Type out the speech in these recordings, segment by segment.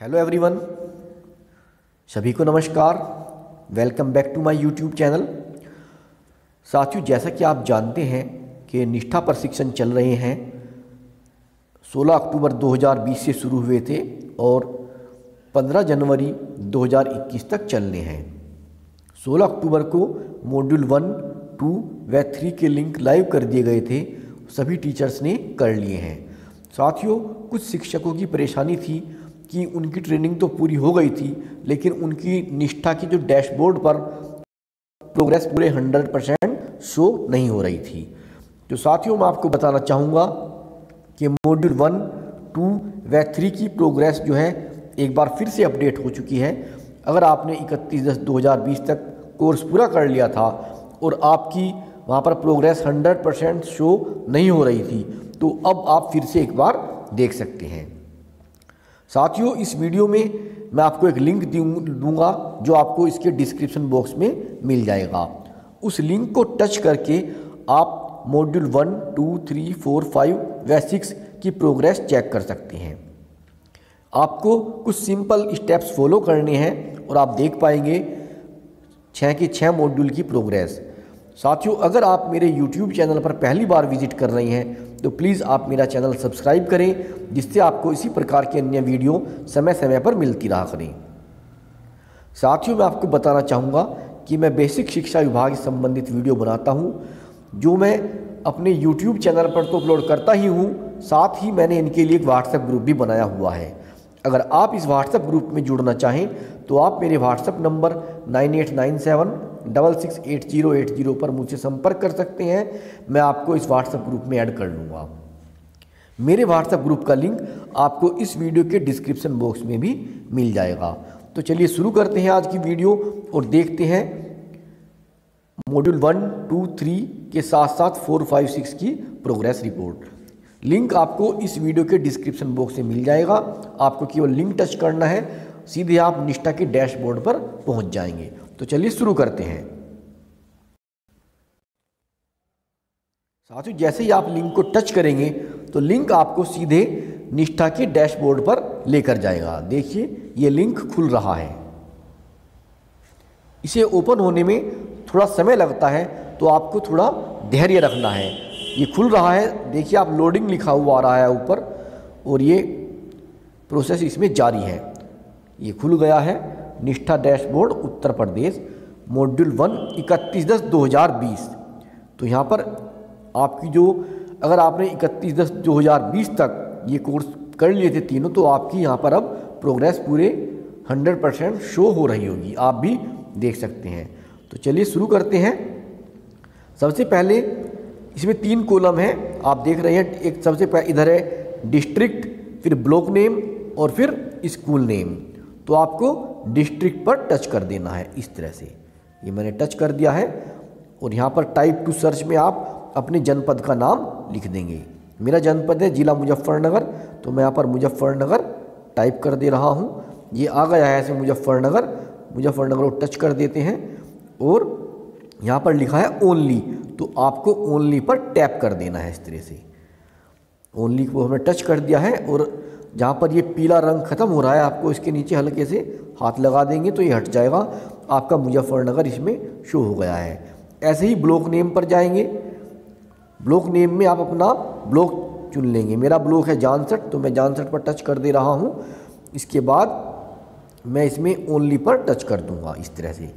Hello everyone सभी को नमस्कार. Welcome back to my YouTube channel साथियों, जैसा कि आप जानते हैं कि निष्ठा प्रशिक्षण चल रहे हैं. 16 अक्टूबर 2020 से शुरू हुए थे और 15 जनवरी 2021 तक चलने हैं. 16 अक्टूबर को मॉड्यूल वन टू व थ्री के लिंक लाइव कर दिए गए थे. सभी टीचर्स ने कर लिए हैं. साथियों, कुछ शिक्षकों की परेशानी थी कि उनकी ट्रेनिंग तो पूरी हो गई थी, लेकिन उनकी निष्ठा की जो डैशबोर्ड पर प्रोग्रेस पूरे 100 परसेंट शो नहीं हो रही थी। तो साथियों, मैं आपको बताना चाहूँगा कि मॉड्यूल वन, टू व थ्री की प्रोग्रेस जो है, एक बार फिर से अपडेट हो चुकी है। अगर आपने इकतीस दस दो तक कोर्स पूरा कर लिया था और आपकी वहाँ पर प्रोग्रेस 100 परसेंट शो नहीं हो रही थी तो अब आप फिर से एक बार देख सकते हैं। साथियों, इस वीडियो में मैं आपको एक लिंक दूँगा जो आपको इसके डिस्क्रिप्शन बॉक्स में मिल जाएगा। उस लिंक को टच करके आप module one two three four five व सिक्स की प्रोग्रेस चेक कर सकते हैं। आपको कुछ सिंपल स्टेप्स फॉलो करने हैं और आप देख पाएँगे छः के छः मॉड्यूल की प्रोग्रेस साथियों, अगर आप मेरे YouTube चैनल पर पहली बार विज़िट कर रहे हैं तो प्लीज़ आप मेरा चैनल सब्सक्राइब करें, जिससे आपको इसी प्रकार की अन्य वीडियो समय समय पर मिलती रहा करें। साथियों, मैं आपको बताना चाहूँगा कि मैं बेसिक शिक्षा विभाग से संबंधित वीडियो बनाता हूँ, जो मैं अपने यूट्यूब चैनल पर तो अपलोड करता ही हूँ, साथ ही मैंने इनके लिए एक व्हाट्सएप ग्रुप भी बनाया हुआ है। अगर आप इस व्हाट्सएप ग्रुप में जुड़ना चाहें तो आप मेरे WhatsApp number nine eight nine seven double six eight zero eight zero पर मुझसे संपर्क कर सकते हैं। मैं आपको इस व्हाट्सएप ग्रुप में ऐड कर लूँगा। मेरे व्हाट्सएप ग्रुप का लिंक आपको इस वीडियो के डिस्क्रिप्शन बॉक्स में भी मिल जाएगा। तो चलिए शुरू करते हैं आज की वीडियो और देखते हैं मॉड्यूल वन टू थ्री के साथ साथ फोर फाइव सिक्स की प्रोग्रेस रिपोर्ट लिंक आपको इस वीडियो के डिस्क्रिप्शन बॉक्स में मिल जाएगा। आपको केवल लिंक टच करना है। सीधे आप निष्ठा के डैशबोर्ड पर पहुँच जाएँगे। तो चलिए शुरू करते हैं। साथियों, जैसे ही आप लिंक को टच करेंगे तो लिंक आपको सीधे निष्ठा के डैशबोर्ड पर लेकर जाएगा। देखिए, ये लिंक खुल रहा है। इसे ओपन होने में थोड़ा समय लगता है तो आपको थोड़ा धैर्य रखना है। ये खुल रहा है। देखिए, आप लोडिंग लिखा हुआ आ रहा है ऊपर, और ये प्रोसेस इसमें जारी है। ये खुल गया है। Nishtha dashboard, Uttar Pradesh, module one, इकतीस दस दो हज़ार बीस। तो यहाँ पर आपकी जो, अगर आपने इकतीस दस दो हज़ार बीस तक ये कोर्स कर लिए थे तीनों तो आपकी यहाँ पर अब प्रोग्रेस पूरे हंड्रेड परसेंट शो हो रही होगी। आप भी देख सकते हैं। तो चलिए शुरू करते हैं। सबसे पहले इसमें तीन कॉलम हैं। आप देख रहे हैं, एक सबसे पहले इधर है डिस्ट्रिक्ट, फिर ब्लॉक नेम और फिर स्कूल नेम। तो आपको डिस्ट्रिक्ट पर टच कर देना है इस तरह से। ये मैंने टच कर दिया है और यहाँ पर टाइप टू सर्च में आप अपने जनपद का नाम लिख देंगे। मेरा जनपद है जिला मुजफ्फरनगर तो मैं यहाँ पर मुजफ्फरनगर टाइप कर दे रहा हूँ। ये आ गया है ऐसे मुजफ्फरनगर मुजफ्फरनगर को टच कर देते हैं और यहाँ पर लिखा है ओनली तो आपको ओनली पर टैप कर देना है इस तरह से। ओनली को हमने टच कर दिया है और जहाँ पर ये पीला रंग ख़त्म हो रहा है, आपको इसके नीचे हल्के से हाथ लगा देंगे तो ये हट जाएगा। आपका मुजफ्फरनगर इसमें शो हो गया है। ऐसे ही ब्लॉक नेम पर जाएँगे। ब्लॉक नेम में आप अपना ब्लॉक चुन लेंगे। मेरा ब्लॉक है जानसठ तो मैं जानसठ पर टच कर दे रहा हूँ। इसके बाद मैं इसमें ओनली पर टच कर दूँगा इस तरह से।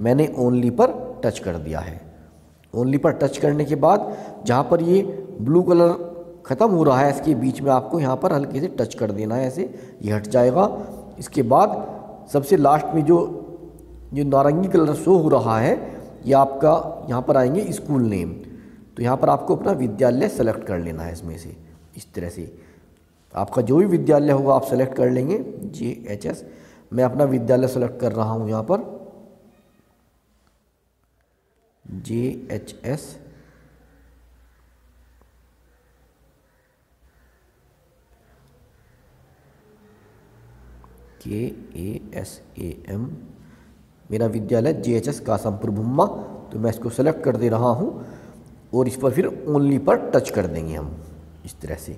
मैंने ओनली पर टच कर दिया है। ओनली पर टच करने के बाद जहाँ पर ये ब्लू कलर ख़त्म हो रहा है, इसके बीच में आपको यहाँ पर हल्के से टच कर देना है, ऐसे ये हट जाएगा। इसके बाद सबसे लास्ट में जो जो नारंगी कलर शो हो रहा है, ये आपका यहाँ पर आएँगे स्कूल नेम तो यहाँ पर आपको अपना विद्यालय सेलेक्ट कर लेना है इसमें से, इस तरह से। आपका जो भी विद्यालय होगा, आप सेलेक्ट कर लेंगे जे एच एस मैं अपना विद्यालय सेलेक्ट कर रहा हूँ यहाँ पर जे एच एस के ए एस ए एम मेरा विद्यालय J H S Kasampur Bhumma तो मैं इसको सेलेक्ट कर दे रहा हूँ और इस पर फिर ओनली पर टच कर देंगे हम इस तरह से।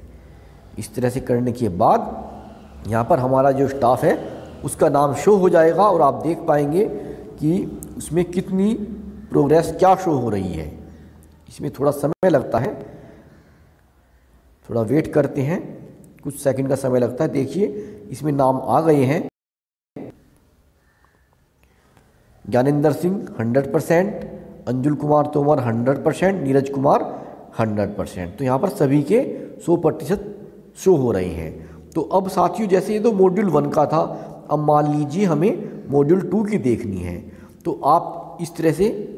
इस तरह से करने के बाद यहाँ पर हमारा जो स्टाफ है, उसका नाम शो हो जाएगा और आप देख पाएँगे कि उसमें कितनी प्रोग्रेस क्या शो हो रही है। इसमें थोड़ा समय लगता है। थोड़ा वेट करते हैं। कुछ सेकंड का समय लगता है। देखिए इसमें नाम आ गए हैं। Gyanendra Singh, hundred percent. Anjul Kumar Tomar, hundred percent. Neeraj Kumar, hundred percent. तो यहाँ पर सभी के सौ प्रतिशत शो हो रहे हैं। तो अब साथियों, जैसे ये तो मॉड्यूल वन का था, अब मान लीजिए हमें मॉड्यूल टू की देखनी है। तो आप इस तरह से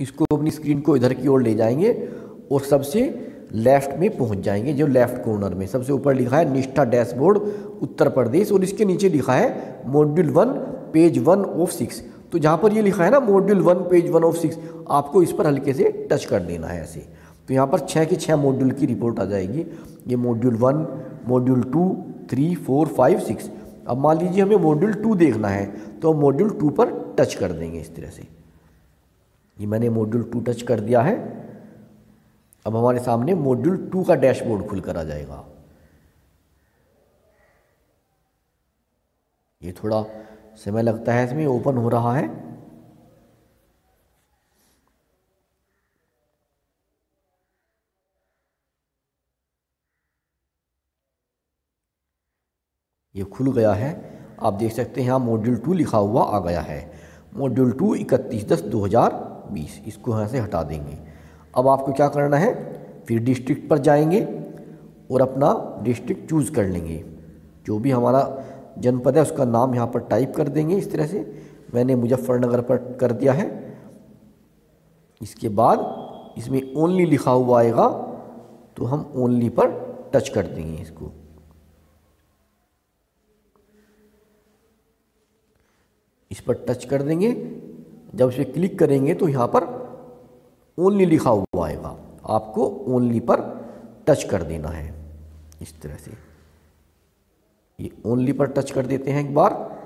इसको अपनी स्क्रीन को इधर की ओर ले जाएँगे और सबसे लेफ़्ट में पहुँच जाएँगे, जो लेफ़्ट कॉर्नर में। सबसे ऊपर लिखा है, निष्ठा डैशबोर्ड उत्तर प्रदेश, और इसके नीचे लिखा है module one page one of six तो जहाँ पर ये लिखा है ना module one page one of six आपको इस पर हल्के से टच कर देना है ऐसे। तो यहाँ पर छः के छः मॉड्यूल की रिपोर्ट आ जाएगी। ये module one module two three four five six अब मान लीजिए हमें मॉड्यूल टू देखना है तो हम मॉड्यूल टू पर टच कर देंगे इस तरह से। ये मैंने मॉड्यूल टू टच कर दिया है। अब हमारे सामने मॉड्यूल टू का डैशबोर्ड खुलकर आ जाएगा। ये थोड़ा समय लगता है इसमें ओपन हो रहा है। ये खुल गया है। आप देख सकते हैं, यहाँ मॉड्यूल टू लिखा हुआ आ गया है। मॉड्यूल टू इकतीस दस दो हज़ार बीस, इसको यहाँ से हटा देंगे। अब आपको क्या करना है? फिर डिस्ट्रिक्ट पर जाएँगे और अपना डिस्ट्रिक्ट चूज़ कर लेंगे। जो भी हमारा जनपद है, उसका नाम यहाँ पर टाइप कर देंगे इस तरह से। मैंने मुजफ्फरनगर पर कर दिया है। इसके बाद इसमें ओनली लिखा हुआ आएगा तो हम ओनली पर टच कर देंगे इसको। इस पर टच कर देंगे। जब इस पर क्लिक करेंगे तो यहाँ पर ओनली लिखा हुआ आएगा आपको ओनली पर टच कर देना है। इस तरह से। ये ओनली पर टच कर देते हैं एक बार।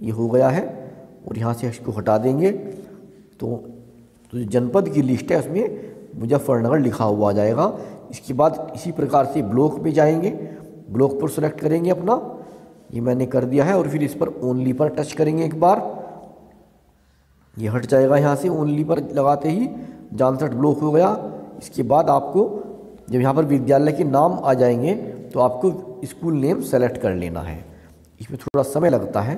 ये हो गया है। और यहाँ से इसको हटा देंगे। तो, तो जनपद की लिस्ट है उसमें मुजफ्फरनगर लिखा हुआ आ जाएगा। इसके बाद इसी प्रकार से ब्लॉक में जाएँगे। ब्लॉक पर सेलेक्ट करेंगे अपना। ये मैंने कर दिया है और फिर इस पर ओनली पर टच करेंगे एक बार। ये हट जाएगा यहाँ से ओनली पर लगाते ही। जानसठ ब्लॉक हो गया। इसके बाद आपको जब यहाँ पर विद्यालय के नाम आ जाएँगे तो आपको स्कूल नेम सेलेक्ट कर लेना है। इसमें थोड़ा समय लगता है।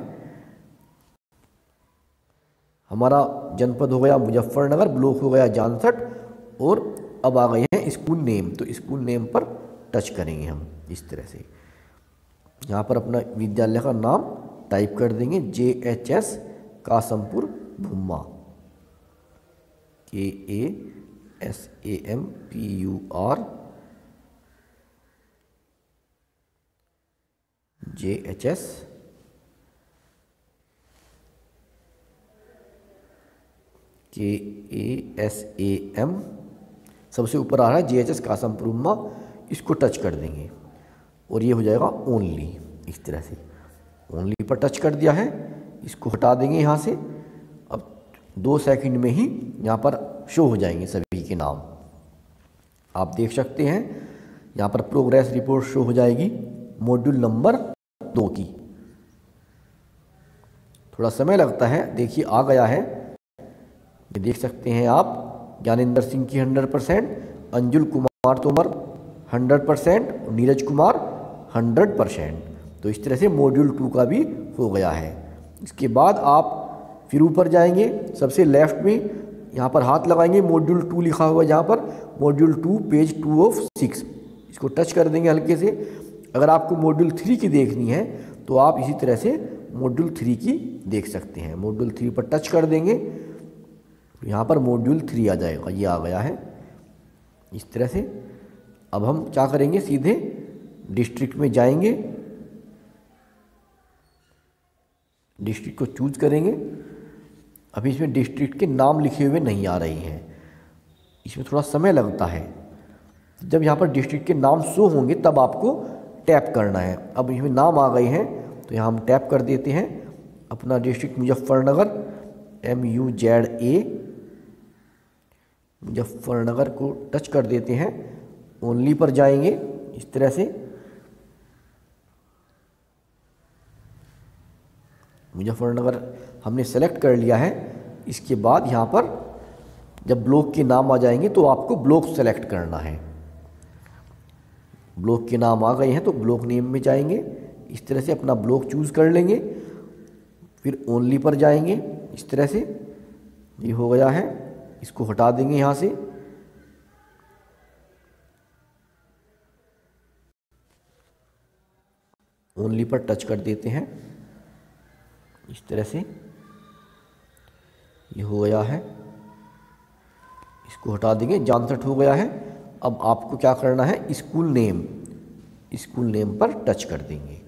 हमारा जनपद हो गया मुजफ्फरनगर, ब्लॉक हो गया जानसठ और अब आ गए हैं स्कूल नेम। तो स्कूल नेम पर टच करेंगे हम इस तरह से। यहाँ पर अपना विद्यालय का नाम टाइप कर देंगे, J H S Kasampur, Bhumma. K A S A M P U R J H S K A S A M सबसे ऊपर आ रहा है जे एच एस कासमपुरुमा, इसको टच कर देंगे। और ये हो जाएगा ओनली इस तरह से। ओनली पर टच कर दिया है, इसको हटा देंगे यहाँ से। दो सेकंड में ही यहाँ पर शो हो जाएँगे सभी के नाम। आप देख सकते हैं, यहाँ पर प्रोग्रेस रिपोर्ट शो हो जाएगी मॉड्यूल नंबर दो की। थोड़ा समय लगता है, देखिए आ गया है। ये देख सकते हैं आप, ज्ञानेंद्र सिंह की hundred percent, Anjul Kumar Tomar hundred percent, Neeraj Kumar hundred percent. तो इस तरह से मॉड्यूल टू का भी हो गया है। इसके बाद आप फिर ऊपर जाएँगे, सबसे लेफ़्ट में, यहाँ पर हाथ लगाएँगे मॉड्यूल टू लिखा हुआ है जहाँ पर module two page two of six इसको टच कर देंगे हल्के से। अगर आपको मॉड्यूल थ्री की देखनी है तो आप इसी तरह से मॉड्यूल थ्री की देख सकते हैं। मॉड्यूल थ्री पर टच कर देंगे यहाँ पर मॉड्यूल थ्री आ जाएगा, ये आ गया है। इस तरह से, अब हम क्या करेंगे, सीधे डिस्ट्रिक्ट में जाएँगे। डिस्ट्रिक्ट को चूज़ करेंगे। अभी इसमें डिस्ट्रिक्ट के नाम लिखे हुए नहीं आ रहे हैं। इसमें थोड़ा समय लगता है। जब यहाँ पर डिस्ट्रिक्ट के नाम शो होंगे, तब आपको टैप करना है। अब इसमें नाम आ गए हैं तो यहाँ हम टैप कर देते हैं। अपना district Muzaffarnagar M U Z A Muzaffarnagar को टच कर देते हैं। ओनली पर जाएँगे, इस तरह से। मुजफ्फरनगर हमने सेलेक्ट कर लिया है। इसके बाद यहाँ पर जब ब्लॉक के नाम आ जाएँगे तो आपको ब्लॉक सेलेक्ट करना है। ब्लॉक के नाम आ गए हैं तो ब्लॉक नेम में जाएँगे। इस तरह से अपना ब्लॉक चूज़ कर लेंगे। फिर ओनली पर जाएँगे। इस तरह से ये हो गया है। इसको हटा देंगे यहाँ से। ओनली पर टच कर देते हैं। इस तरह से ये हो गया है। इसको हटा देंगे जानसठ हो गया है। अब आपको क्या करना है स्कूल नेम स्कूल नेम पर टच कर देंगे।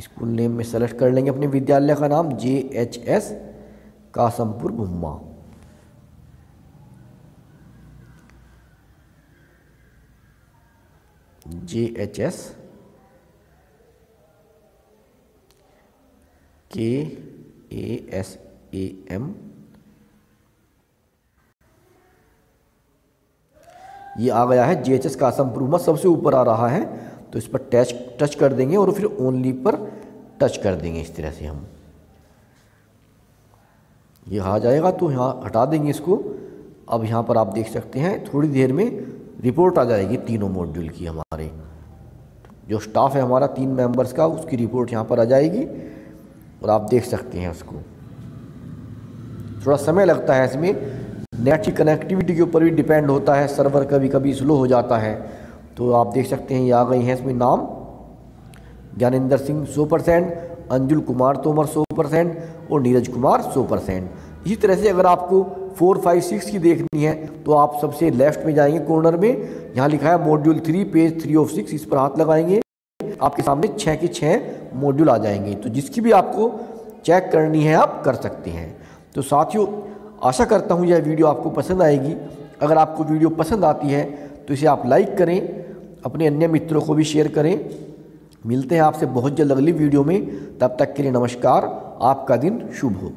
स्कूल नेम में सेलेक्ट कर लेंगे अपने विद्यालय का नाम J H S Kasampur Bhumma J H S K A S A M ये आ गया है जी एच एस कासम प्रूमा सबसे ऊपर आ रहा है तो इस पर टच टच कर देंगे और फिर ओनली पर टच कर देंगे इस तरह से हम। ये आ जाएगा तो यहाँ हटा देंगे इसको। अब यहाँ पर आप देख सकते हैं, थोड़ी देर में रिपोर्ट आ जाएगी तीनों मॉड्यूल की हमारे। जो स्टाफ है हमारा, तीन मेंबर्स का, उसकी रिपोर्ट यहाँ पर आ जाएगी। और आप देख सकते हैं उसको। थोड़ा समय लगता है इसमें। नेट की कनेक्टिविटी के ऊपर भी डिपेंड होता है सर्वर कभी कभी स्लो हो जाता है। तो आप देख सकते हैं ये आ गई हैं इसमें नाम। ज्ञानेंद्र सिंह सौ परसेंट, अंजुल कुमार तोमर सौ परसेंट और नीरज कुमार सौ परसेंट। इसी तरह से अगर आपको फोर, फाइव, सिक्स की देखनी है तो आप सबसे लेफ़्ट में जाएँगे कॉर्नर में। यहाँ लिखा है module three page three of six इस पर हाथ लगाएँगे। आपके सामने छः के छः मॉड्यूल आ जाएँगे। तो जिसकी भी आपको चेक करनी है, आप कर सकते हैं। तो साथियों, आशा करता हूँ यह वीडियो आपको पसंद आएगी। अगर आपको वीडियो पसंद आती है तो इसे आप लाइक करें, अपने अन्य मित्रों को भी शेयर करें। मिलते हैं आपसे बहुत जल्द अगली वीडियो में। तब तक के लिए नमस्कार, आपका दिन शुभ हो।